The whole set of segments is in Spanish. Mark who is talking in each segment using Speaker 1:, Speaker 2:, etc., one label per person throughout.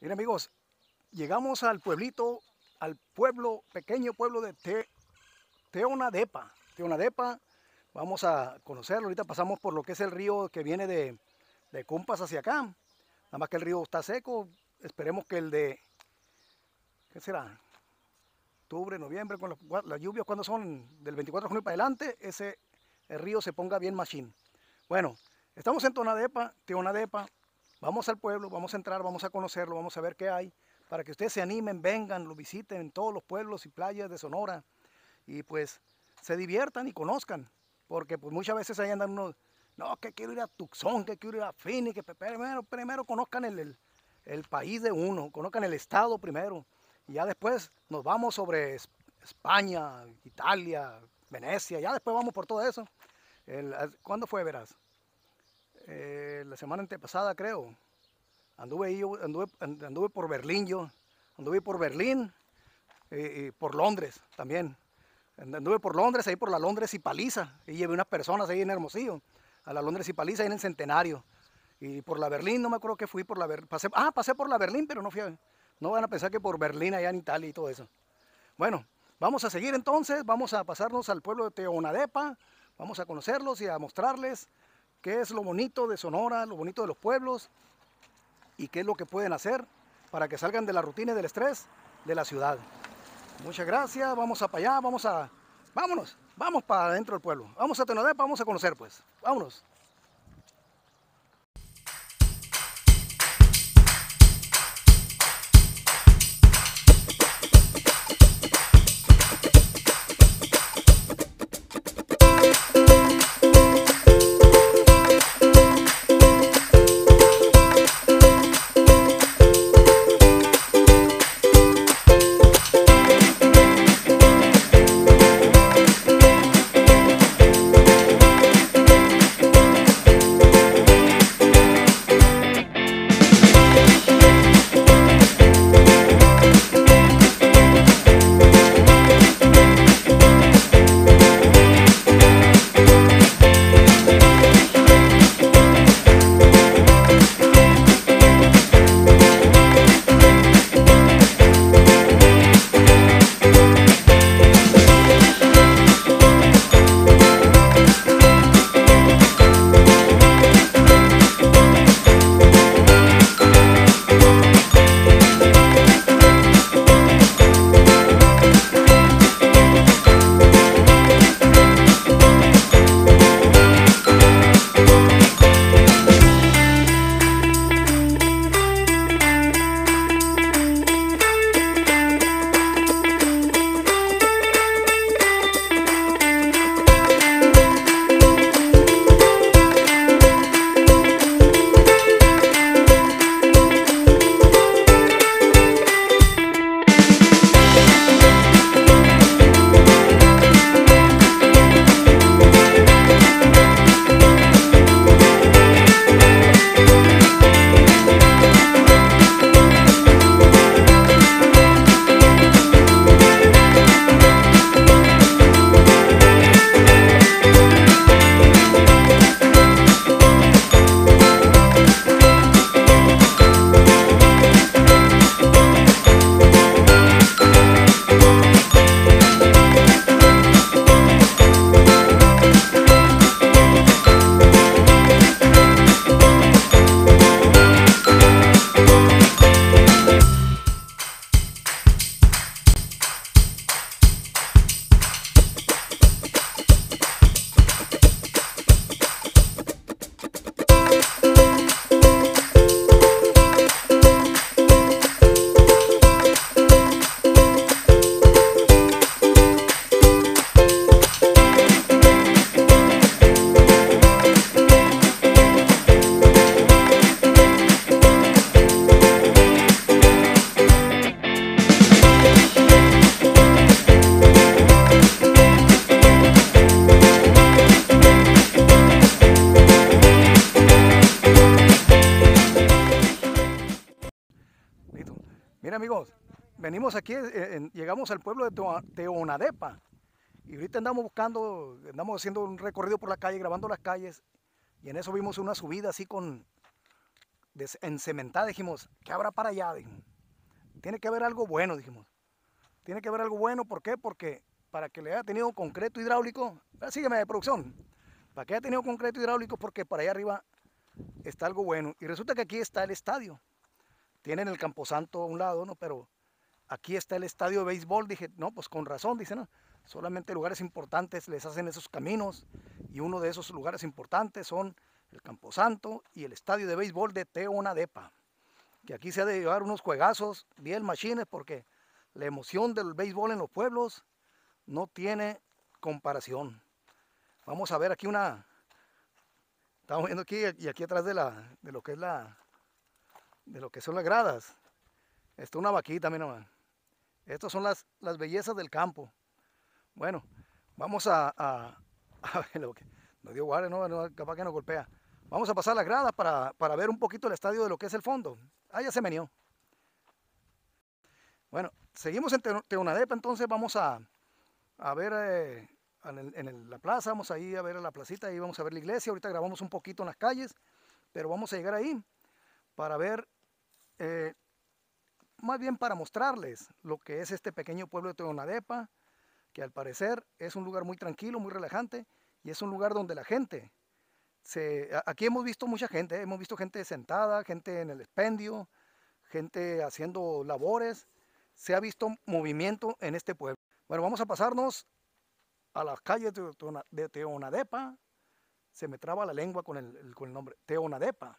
Speaker 1: Miren amigos, llegamos al pueblito, al pueblo, pequeño pueblo de Te, Teonadepa. Teonadepa, vamos a conocerlo. Ahorita pasamos por lo que es el río que viene de, de Cumpas hacia acá. Nada más que el río está seco. Esperemos que el de, ¿qué será? Octubre, noviembre, con las, lluvias cuando son del 24 de junio para adelante, ese el río se ponga bien machín. Bueno, estamos en Tonadepa, Teonadepa. Vamos al pueblo, vamos a entrar, vamos a conocerlo, vamos a ver qué hay, para que ustedes se animen, vengan, lo visiten en todos los pueblos y playas de Sonora y pues se diviertan y conozcan, porque pues muchas veces ahí andan unos, no, que quiero ir a Tucson, que quiero ir a Phoenix, que primero, primero conozcan el, el, el país de uno, conozcan el estado primero, y ya después nos vamos sobre España, Italia, Venecia, ya después vamos por todo eso. ¿Cuándo fue, verás? Eh, la semana antepasada, creo. Anduve, anduve, anduve por Berlín yo, anduve por Berlín y, y, por Londres también. Anduve por Londres, ahí por la Londres y Paliza, y llevé unas personas ahí en Hermosillo, a la Londres y Paliza, ahí en el Centenario. Y por la Berlín, no me acuerdo qué fui por la Berlín. Pasé, ah, pasé por la Berlín, pero no fui a, No van a pensar que por Berlín allá en Italia y todo eso. Bueno, vamos a seguir entonces, vamos a pasarnos al pueblo de Teonadepa, vamos a conocerlos y a mostrarles qué es lo bonito de Sonora, lo bonito de los pueblos y qué es lo que pueden hacer para que salgan de la rutina y del estrés de la ciudad. Muchas gracias, vamos a para allá, vamos a... Vámonos, vamos para adentro del pueblo. Vamos a Teonadepa, vamos a conocer pues. Vámonos. Amigos, venimos aquí, eh, en, llegamos al pueblo de Teonadepa y ahorita andamos buscando, andamos haciendo un recorrido por la calle, grabando las calles y en eso vimos una subida así con, des- encementada, dijimos, ¿qué habrá para allá? Dijimos. Tiene que haber algo bueno, dijimos. Tiene que haber algo bueno, ¿por qué? Porque para que le haya tenido concreto hidráulico, ah, sígueme de producción, para que haya tenido concreto hidráulico, porque para allá arriba está algo bueno. Y resulta que aquí está el estadio. Tienen el Camposanto a un lado, ¿no? Pero aquí está el estadio de béisbol. Dije, no, pues con razón, dice, no. Solamente lugares importantes les hacen esos caminos. Y uno de esos lugares importantes son el Camposanto y el estadio de béisbol de Teonadepa. Que aquí se ha de llevar unos juegazos bien machines porque la emoción del béisbol en los pueblos no tiene comparación. Vamos a ver aquí una. Estamos viendo aquí y aquí atrás de la de lo que es la de lo que son las gradas. Está una vaquita, mira nomás. Estas son las, las bellezas del campo. Bueno, vamos a, a, ver lo que. No dio guardia, no, capaz que nos golpea. Vamos a pasar las gradas para, para ver un poquito el estadio de lo que es el fondo. Ah, ya se menió. Bueno, seguimos en Teonadepa, entonces vamos a, a ver eh, en, la plaza, vamos ahí a ver a la placita, ahí vamos a ver la iglesia, ahorita grabamos un poquito en las calles, pero vamos a llegar ahí para ver, eh, más bien para mostrarles lo que es este pequeño pueblo de Teonadepa, que al parecer es un lugar muy tranquilo, muy relajante, y es un lugar donde la gente, aquí hemos visto mucha gente, hemos visto gente sentada, gente en el expendio, gente haciendo labores, se ha visto movimiento en este pueblo. Bueno, vamos a pasarnos a las calles de, de Teonadepa. Se me traba la lengua con el, el- con el nombre. Teonadepa.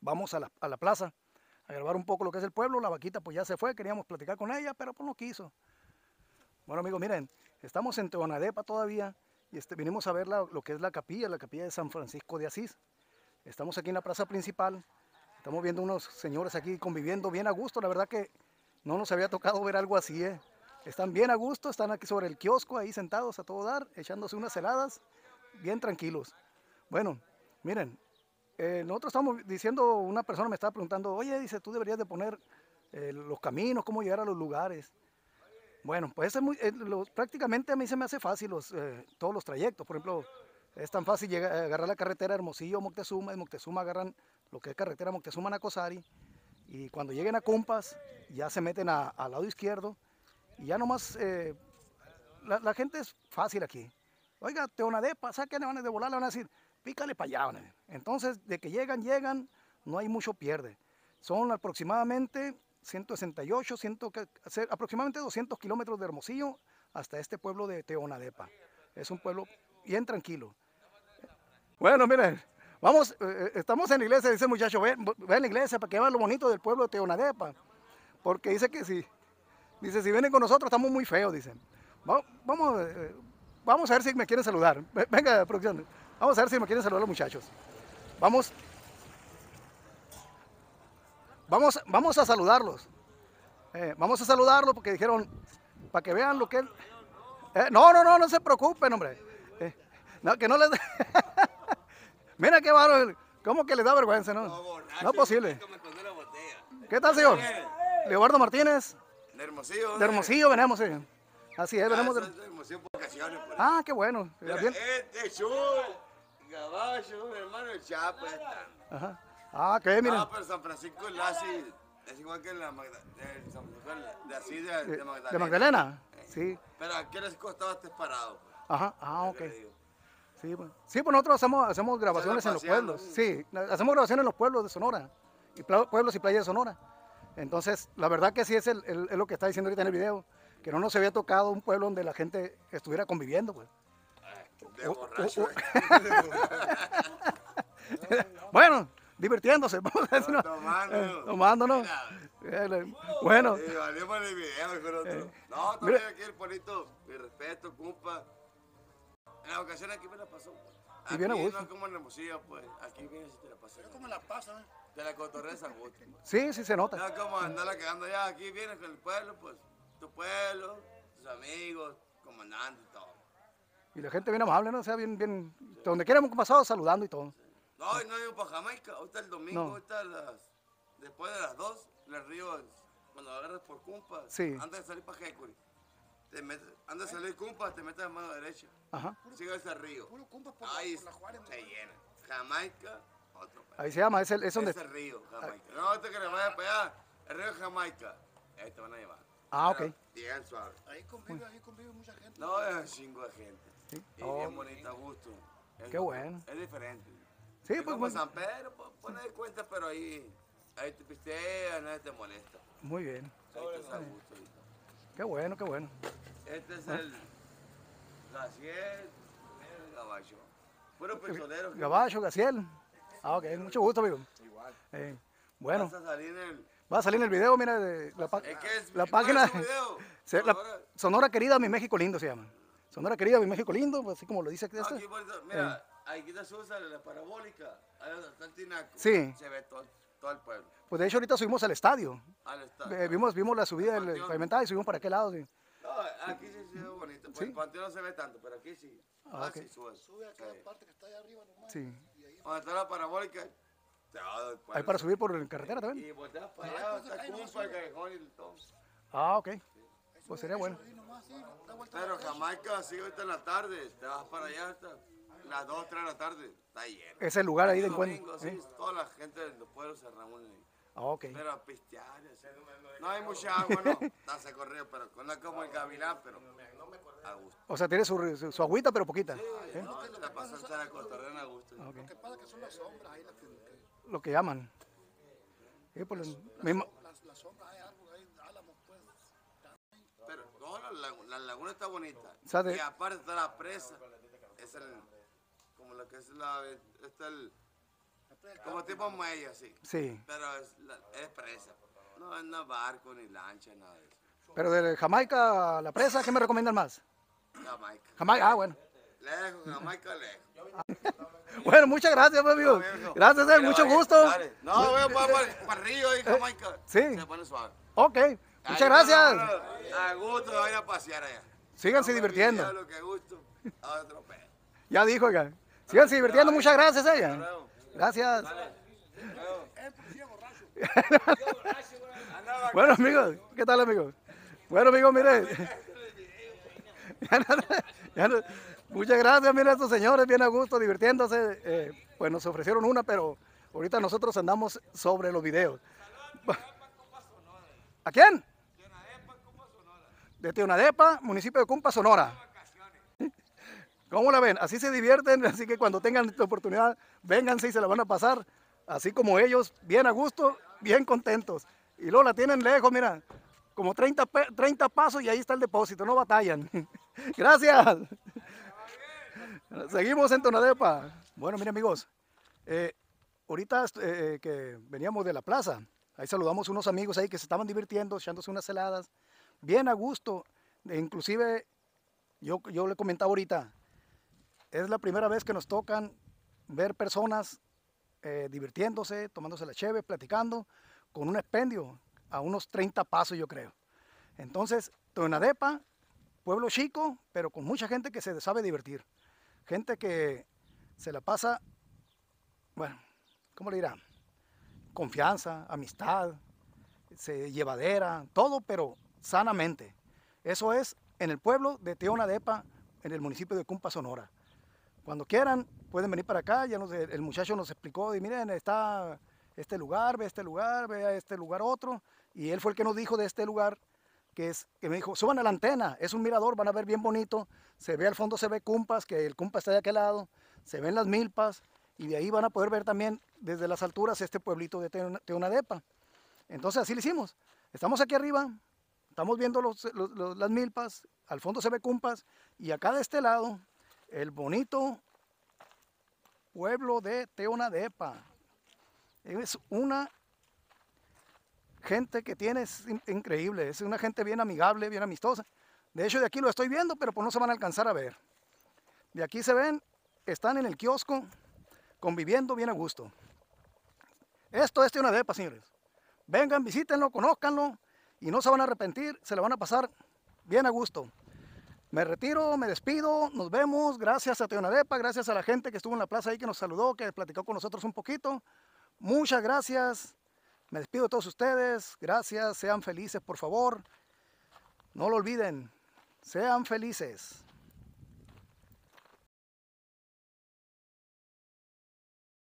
Speaker 1: Vamos a la, a la plaza grabar un poco lo que es el pueblo. La vaquita pues ya se fue, queríamos platicar con ella, pero pues no quiso. Bueno amigos, miren, estamos en Teonadepa todavía y este, vinimos a ver la- lo que es la capilla, la capilla de San Francisco de Asís. Estamos aquí en la plaza principal. Estamos viendo unos señores aquí conviviendo bien a gusto. La verdad que no nos había tocado ver algo así, ¿eh? Están bien a gusto, están aquí sobre el kiosco, ahí sentados a todo dar, echándose unas heladas, bien tranquilos. Bueno, miren, eh, nosotros estamos diciendo, una persona me estaba preguntando, oye, dice, tú deberías de poner eh, los caminos, cómo llegar a los lugares. Bueno, pues es eh, prácticamente a mí se me hace fácil todos los trayectos. Por ejemplo, es tan fácil llegar, agarrar la carretera Hermosillo, Moctezuma, de Moctezuma agarran lo que es carretera Moctezuma-Nacosari, y cuando lleguen a Cumpas, ya se meten al lado izquierdo, y ya nomás, la, gente es fácil aquí. Oiga, Teonadepa, ¿saben van a de volar? Le van a decir, pícale para allá. Entonces, de que llegan, llegan, no hay mucho pierde. Son aproximadamente 168, 100, que- hacer aproximadamente 200 kilómetros de Hermosillo hasta este pueblo de Teonadepa. Es un pueblo bien tranquilo. Bueno, miren, vamos, eh, eh, estamos en la iglesia, dice el muchacho, ven, a la iglesia para que vean lo bonito del pueblo de Teonadepa. Porque dice que si, dice, si vienen con nosotros estamos muy feos, dicen. Va- Vamos, eh, vamos a ver si me quieren saludar. Ve- Venga, producción, vamos a ver si me quieren saludar los muchachos. Vamos, vamos, vamos a saludarlos. Eh, vamos a saludarlos porque dijeron, para que vean lo que. Eh, no, no, no, no se preocupen, hombre. Eh, no, que no les. Mira qué bárbaro. ¿Cómo que les da vergüenza, no? No es posible. ¿Qué tal, señor? Leobardo Martínez,
Speaker 2: De Hermosillo.
Speaker 1: de Hermosillo venimos, sí. Así es,
Speaker 2: Ah,
Speaker 1: venimos de... Ah, qué bueno. Bien.
Speaker 2: Mi hermano el Chapo. ya están.
Speaker 1: Ajá. Ah, qué, miren.
Speaker 2: Ah, pero San Francisco es así. Es igual que la Magda, de, San Francisco, de así de, de Magdalena.
Speaker 1: ¿De Magdalena? Sí.
Speaker 2: Pero aquí en ese costado estés parado. Pues,
Speaker 1: Ajá. Ah, ok. Sí, pues, sí, pues nosotros hacemos, hacemos grabaciones en los pueblos. Sí, hacemos grabaciones en los pueblos de Sonora. Y pueblos y playas de Sonora. Entonces, la verdad que sí es, el- el- es lo que está diciendo ahorita en el video. Que no nos había tocado un pueblo donde la gente estuviera conviviendo, pues.
Speaker 2: De
Speaker 1: Oh,
Speaker 2: borracho.
Speaker 1: oh,
Speaker 2: eh.
Speaker 1: Bueno, divirtiéndose, vamos a decirlo.
Speaker 2: Tomando.
Speaker 1: Tomándonos.
Speaker 2: Mira,
Speaker 1: Eh, Bueno,
Speaker 2: Sí, valimos el video, el otro.
Speaker 1: Eh,
Speaker 2: no,
Speaker 1: mira.
Speaker 2: también aquí el pueblito, mi respeto, compa. En las ocasiones aquí me la pasó. pues.
Speaker 1: Y
Speaker 2: Aquí
Speaker 1: bien a
Speaker 2: no
Speaker 1: gusto.
Speaker 2: es como en Hermosillo, pues. Aquí vienes y te la pasas.
Speaker 3: ¿Cómo la pasa? eh?
Speaker 2: Te la cotorreas a gusto.
Speaker 1: sí, sí se nota.
Speaker 2: No como andarla cagando allá. Aquí vienes con el pueblo, pues. Tu pueblo, tus amigos, comandante y todo.
Speaker 1: Y la gente bien amable, ¿no? O sea, bien, bien. Donde quiera hemos pasado saludando y todo.
Speaker 2: No, y no digo para Jamaica. Ahorita el domingo,
Speaker 1: No.
Speaker 2: ahorita las, después de las 2, el río, cuando agarras por Cumpa,
Speaker 1: Sí.
Speaker 2: antes de salir para Jecuri, te metes, antes de salir Cumpa, te metes a mano derecha.
Speaker 1: Ajá.
Speaker 2: Sigue ese río.
Speaker 3: Puro compa por, la-
Speaker 2: Ahí
Speaker 3: por la Juárez.
Speaker 2: se llena. Jamaica, otro pedo.
Speaker 1: Ahí se llama, es, el, es donde...
Speaker 2: Es el río, Jamaica. No, este que le vaya para allá, el río Jamaica. Ahí te van a llevar.
Speaker 1: Ah,
Speaker 2: Pero
Speaker 1: ok.
Speaker 2: Bien suave.
Speaker 3: Ahí convive, ahí convive mucha gente.
Speaker 2: No, es un chingo de gente.
Speaker 1: Sí.
Speaker 2: Y
Speaker 1: Oh.
Speaker 2: bien bonito, a gusto. Es
Speaker 1: Qué bueno.
Speaker 2: Es diferente.
Speaker 1: Sí,
Speaker 2: es
Speaker 1: pues,
Speaker 2: como
Speaker 1: bueno.
Speaker 2: San Pedro, pues, pones de cuenta, pero ahí, ahí te pisteas, nadie te molesta.
Speaker 1: Muy bien.
Speaker 2: Ahí estás a gusto. ahí.
Speaker 1: Qué bueno, qué bueno.
Speaker 2: Este es el Gaciel, el gabacho. Puro pistolero.
Speaker 1: Gabacho, Gaciel. Ah, ok, mucho gusto, amigo.
Speaker 2: Igual.
Speaker 1: Eh, bueno,
Speaker 2: Vas a salir en el...
Speaker 1: va a salir en el video, mira, de la,
Speaker 2: Es que es,
Speaker 1: la
Speaker 2: ¿cuál es
Speaker 1: página.
Speaker 2: video?
Speaker 1: se- la-
Speaker 2: Sonora.
Speaker 1: Sonora Querida, mi México lindo se llama. Sonora Querida, mi México lindo, pues, así como lo dice aquí. este.
Speaker 2: Aquí. Mira, aquí te usa la parabólica, ahí donde está el tinaco.
Speaker 1: Sí.
Speaker 2: Se ve todo, todo el pueblo.
Speaker 1: Pues de hecho ahorita subimos al estadio.
Speaker 2: Al estadio.
Speaker 1: Eh, vimos, vimos la subida del pavimentada y subimos para aquel lado. sí.
Speaker 2: No, aquí sí se ve bonito. Pues
Speaker 1: Sí.
Speaker 2: el panteón no se ve tanto, pero aquí sí.
Speaker 1: Ah,
Speaker 2: Ah,
Speaker 1: ok.
Speaker 2: sí, sube.
Speaker 3: Sube a aquella
Speaker 2: Sí.
Speaker 3: parte que está allá arriba nomás.
Speaker 1: Sí.
Speaker 3: Y ahí
Speaker 2: Donde está la parabólica, te va a dar
Speaker 1: Ahí para subir por carretera también.
Speaker 2: Y volteas para
Speaker 3: No,
Speaker 2: allá, está Cumpa, el callejón y todo.
Speaker 1: Ah, ok.
Speaker 3: ahí
Speaker 1: Pues sería
Speaker 3: ahí
Speaker 1: bueno.
Speaker 3: ahí sí, la
Speaker 2: Pero. Jamaica, así ahorita en la tarde, te vas para allá hasta las 2, 3 de la tarde, está lleno.
Speaker 1: Es el lugar ahí de encuentro.
Speaker 2: sí,
Speaker 1: ¿eh?
Speaker 2: toda la gente de los pueblos se reúnen ahí.
Speaker 1: Ah, ok.
Speaker 2: Pero a pistear, así. no hay mucha agua, no, está se corrido, pero con como el gavilán, pero a gusto.
Speaker 1: O sea, tiene su, su, su agüita, pero poquita. ¿eh?
Speaker 2: No, te la pasas a la cotorrena a gusto.
Speaker 1: Ah.
Speaker 3: Lo que pasa es que son las sombras ahí las que,
Speaker 1: Lo que llaman. Sí, pues, ima-
Speaker 3: las, las sombras, hay árboles, hay álamos, pues.
Speaker 2: Pero no, la, lagu- la laguna está bonita. Y aparte está la presa. Es el, como lo que es la, está el, como tipo muelle así.
Speaker 1: sí.
Speaker 2: Pero es, la, es presa. No es no barco ni lancha, nada de eso.
Speaker 1: Pero de Jamaica a la presa, ¿qué me recomiendan más?
Speaker 2: Jamaica.
Speaker 1: Jamaica, ah, bueno.
Speaker 2: Lejos, Jamaica lejos.
Speaker 1: Bueno, muchas gracias, pues, amigo. Gracias, eh, mucho gusto.
Speaker 2: No, voy para, el río y Jamaica.
Speaker 1: sí.
Speaker 2: Se pone suave.
Speaker 1: Ok, muchas gracias.
Speaker 2: A gusto, voy a pasear allá.
Speaker 1: Síganse divirtiendo. Ya dijo, oiga. Síganse divirtiendo, muchas gracias, ella. Gracias. Bueno, amigos, ¿qué tal, amigos? Bueno, amigos, mire. Ya no- ya no- muchas gracias, mire, estos señores, bien a gusto, divirtiéndose. Eh, pues nos ofrecieron una, pero ahorita nosotros andamos sobre los videos. ¿A quién? De Teonadepa, municipio de Cumpa, Sonora. ¿Cómo la ven? Así se divierten, así que cuando tengan esta oportunidad, vénganse y se la van a pasar, así como ellos, bien a gusto, bien contentos. Y luego la tienen lejos, mira, como 30, pe- 30 pasos y ahí está el depósito, no batallan. Gracias. Seguimos en Tonadepa. Bueno, miren amigos, eh, ahorita eh, eh, que veníamos de la plaza, ahí saludamos unos amigos ahí que se estaban divirtiendo, echándose unas heladas, bien a gusto. E inclusive, yo, yo le comentaba ahorita, es la primera vez que nos tocan ver personas eh, divirtiéndose, tomándose la cheve, platicando, con un expendio a unos 30 pasos, yo creo. Entonces, Tonadepa, pueblo chico, pero con mucha gente que se sabe divertir. Gente que se la pasa, bueno, ¿cómo le dirá? Confianza, amistad, se, llevadera, todo, pero sanamente. Eso es en el pueblo de Teonadepa, en el municipio de Cumpa, Sonora. Cuando quieran, pueden venir para acá. El muchacho nos explicó, y miren, está este lugar, ve este lugar, ve a este lugar otro. Y él fue el que nos dijo de este lugar, que es, que me dijo, suban a la antena, es un mirador, van a ver bien bonito. Se ve al fondo, se ve Cumpas, que el Cumpa está de aquel lado, se ven las milpas, y de ahí van a poder ver también desde las alturas este pueblito de Teona- Teonadepa. Entonces así lo hicimos. Estamos aquí arriba, estamos viendo las milpas, al fondo se ve Cumpas, y acá de este lado, el bonito pueblo de Teonadepa. Es una gente que tiene, es in- increíble, es una gente bien amigable, bien amistosa. De hecho, de aquí lo estoy viendo, pero pues no se van a alcanzar a ver. De aquí se ven, están en el kiosco, conviviendo bien a gusto. Esto es Teonadepa, señores. Vengan, visítenlo, conózcanlo y no se van a arrepentir, se la van a pasar bien a gusto. Me retiro, me despido, nos vemos. Gracias a Teonadepa, gracias a la gente que estuvo en la plaza ahí que nos saludó, que platicó con nosotros un poquito. Muchas gracias. Me despido de todos ustedes. Gracias, sean felices, por favor. No lo olviden, sean felices.